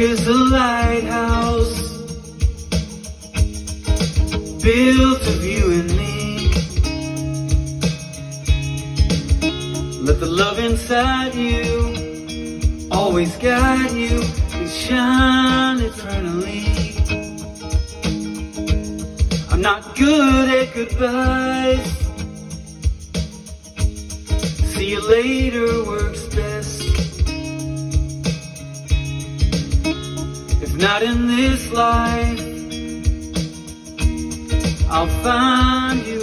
is a lighthouse Built of you and me. Let the love inside you Always guide you And shine eternally. I'm not good at goodbyes. See you later, works not in this life, I'll find you